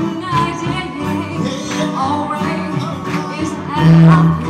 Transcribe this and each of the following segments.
United, always it's at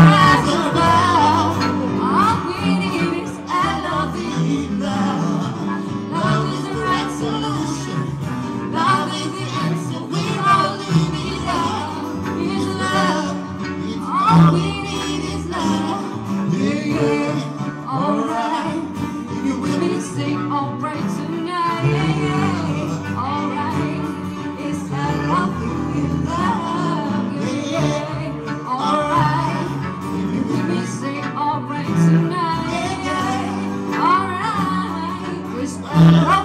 Oh.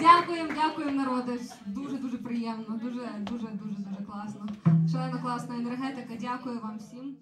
Дякуємо, дякуємо, народи. Дуже дуже приємно, дуже дуже дуже дуже класно. Шалено класна енергетика. Дякую вам всім.